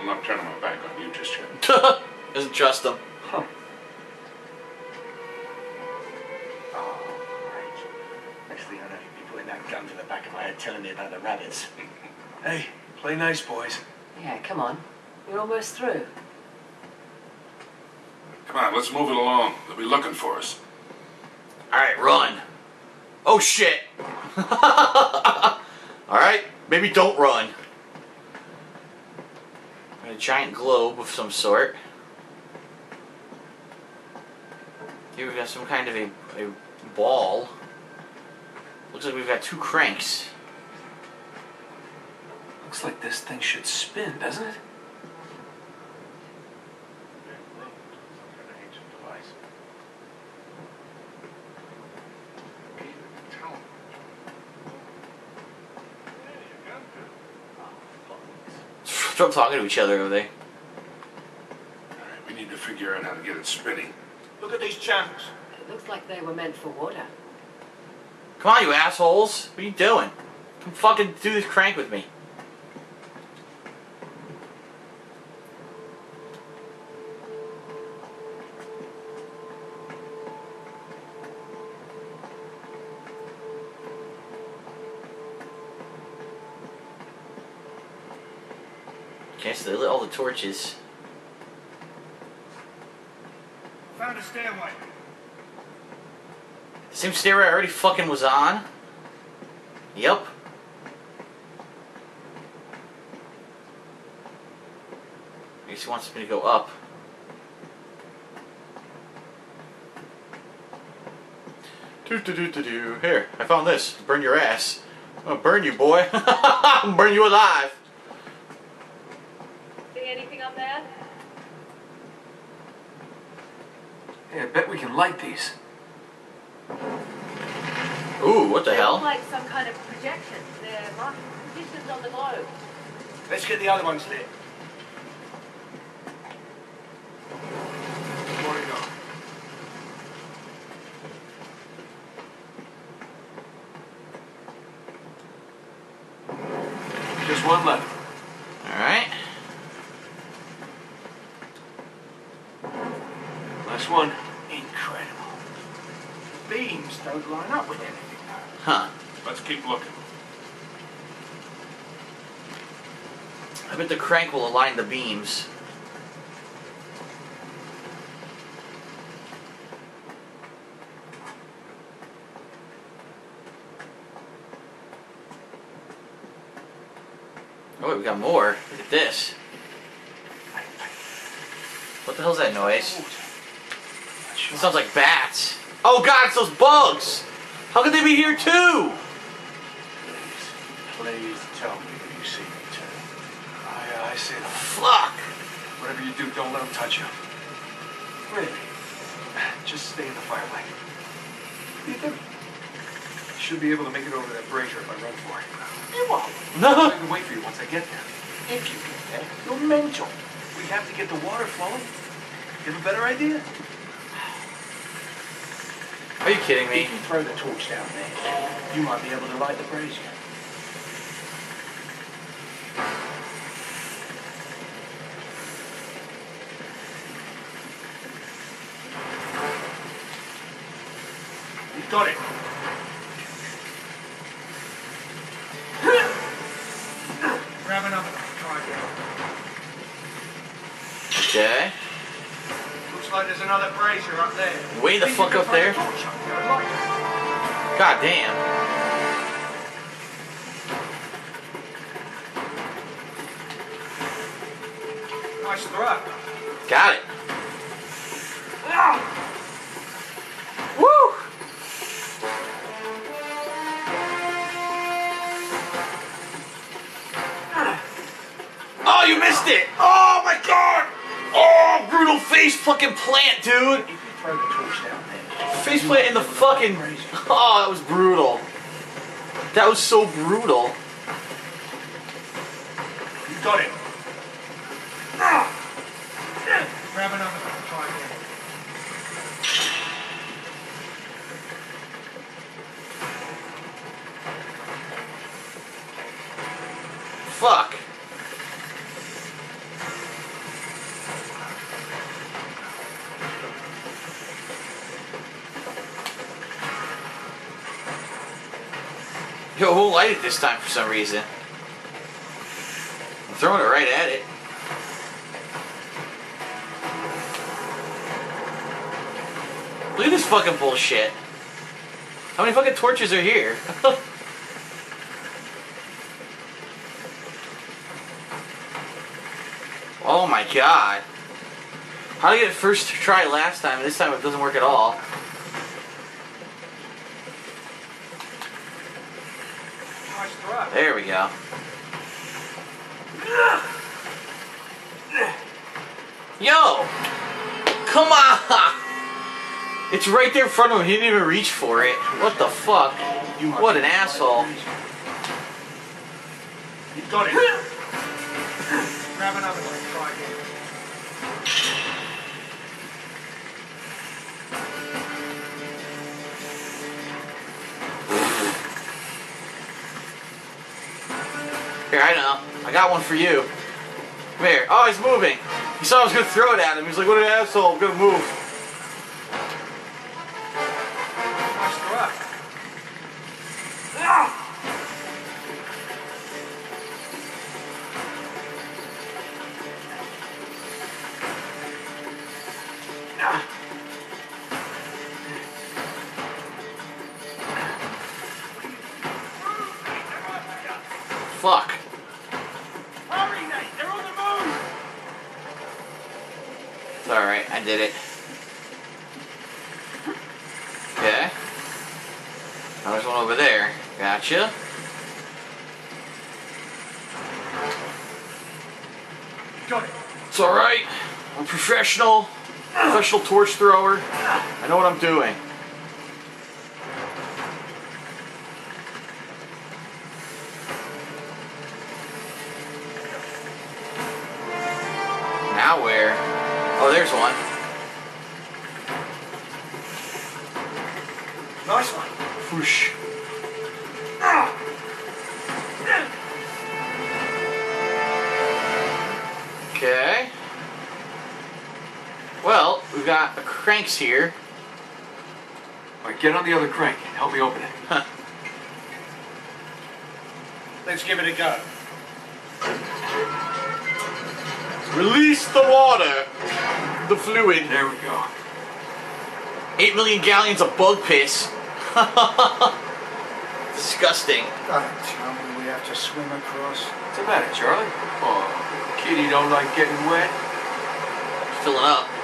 I'm not turning my back on you just yet. Doesn't trust him. Huh. Oh, great. I know, you'll that gun to the back of my head telling me about the rabbits. hey, play nice, boys. Yeah, come on. You're almost through. Come on, let's move it along. They'll be looking for us. Alright, run. Oh shit. Alright, maybe don't run. Giant globe of some sort. Here we've got some kind of a, a ball. Looks like we've got two cranks. Looks like this thing should spin, doesn't it? Stop talking to each other over there. Alright, we need to figure out how to get it spinning. Look at these channels. It looks like they were meant for water. Come on, you assholes. What are you doing? Come fucking do this crank with me. Okay, so they lit all the torches. Found a stairway. Same stairway I already fucking was on. Yep. I guess he wants me to go up. Do do do do do. Here, I found this. Burn your ass. I'm gonna burn you, boy. I'm gonna burn you alive. See anything up there? Hey, I bet we can light these. Ooh, what the They hell? like some kind of projection. They're marking positions on the globe. Let's get the other ones lit. More to go. Just one left. Alright. Last one. Incredible. Beams don't line up with anything. Huh. Let's keep looking. I bet the crank will align the beams. Oh, wait, we got more. Look at this. What the hell's that noise? It sounds like bats. Oh god, it's those bugs! How could they be here too? Please, please tell me that you see me too. I, uh, I see them. Fuck! Whatever you do, don't let them touch you. Really? Just stay in the firelight. You think? Should be able to make it over to that brazier if I run for it. You won't. No! I can wait for you once I get there. If you get there, you're mental. We have to get the water flowing. You have a better idea? Are you kidding me? If you throw the torch down there, you might be able to light the brazier. You've got it. There's up there. Way the fuck up there? torch up there and light it? God damn. Nice throw. Got it. Ah! Woo! Oh, you missed it! Oh, brutal face fucking plant, dude! If you throw the torch down there, Face plant in the fucking. Oh, that was brutal. That was so brutal. you got it. Ah! Grab another. Try again. Fuck. Won't light it this time for some reason. I'm throwing it right at it. Look at this fucking bullshit. How many fucking torches are here? oh my god. How did I get it first try last time and this time it doesn't work at all? There we go. Yo! Come on! It's right there in front of him. He didn't even reach for it. What the fuck? What an asshole. You got it. Here, I know. I got one for you. Come here. Oh, he's moving. He saw I was gonna throw it at him. He's like, what an asshole. I'm gonna move. Nice try. Fuck. Hurry, Nate! They're on the move! It's alright. I did it. Okay. Now there's one over there. Gotcha. Got it. It's alright. I'm professional. Professional torch thrower. I know what I'm doing. Got a cranks here. All right, get on the other crank. And help me open it. Huh. Let's give it a go. Release the water. The fluid. There we go. Eight million gallons of bug piss. Disgusting. God, tell me we have to swim across. What's the matter, Charlie? Oh, kitty don't like getting wet. Filling up.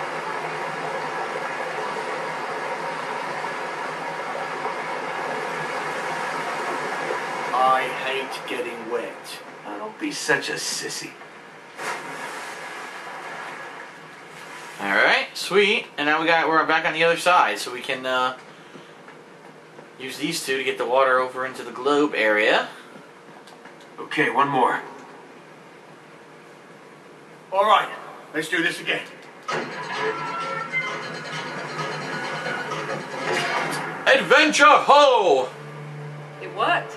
I hate getting wet. Now, don't be such a sissy. All right, sweet. And now we got we're back on the other side, so we can uh, use these two to get the water over into the globe area. Okay, one more. All right, let's do this again. Adventure ho! It worked.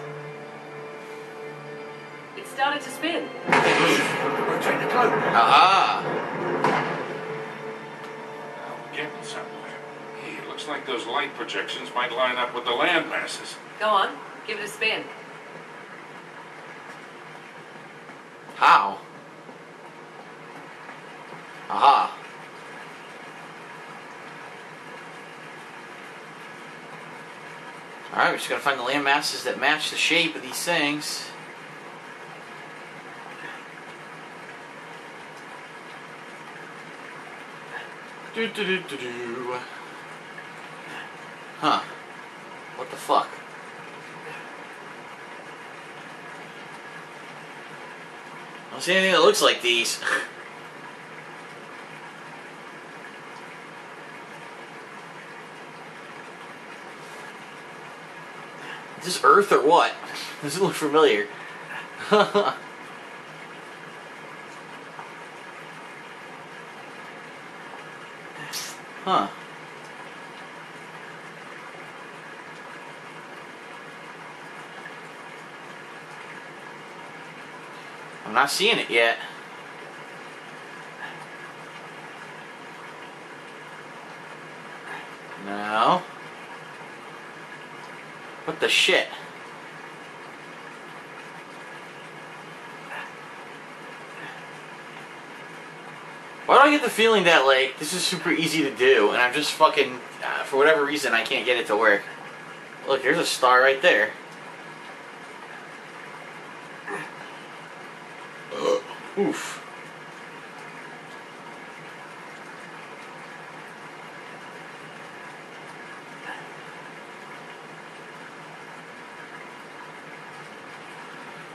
It started to spin. Rotate the globe. Aha! Now we're getting somewhere. Hey, it looks like those light projections might line up with the land masses. Go on, give it a spin. How? Aha. Alright, we just gotta find the land masses that match the shape of these things. Do do do do do. Huh. What the fuck? I don't see anything that looks like these. Is this Earth or what? Does it look familiar? huh. I'm not seeing it yet. No. What the shit? Why do I get the feeling that like this is super easy to do, and I'm just fucking uh, for whatever reason I can't get it to work. Look, there's a star right there. Oof.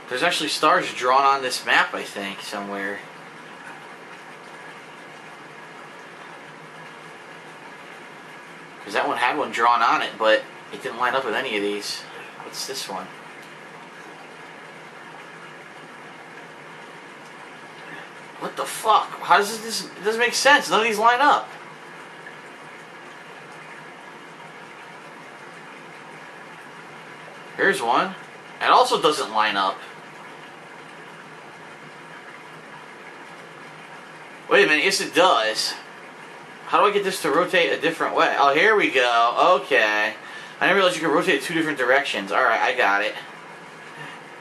There's actually stars drawn on this map, I think, somewhere. Because that one had one drawn on it, but it didn't line up with any of these. What's this one? What the fuck? How does this? It doesn't make sense. None of these line up. Here's one. It also doesn't line up. Wait a minute, yes it does. How do I get this to rotate a different way? Oh, here we go. Okay. I didn't realize you could rotate it two different directions. Alright, I got it.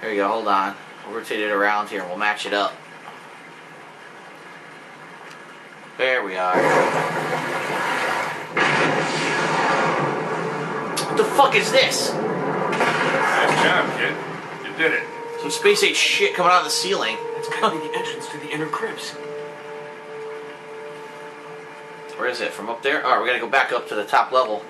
Here we go, hold on. We'll rotate it around here. We'll match it up. There we are. What the fuck is this? Nice job, kid. You did it. Some space age shit coming out of the ceiling. That's gotta be the entrance to the inner crypts. Where is it? From up there? Alright, we gotta go back up to the top level.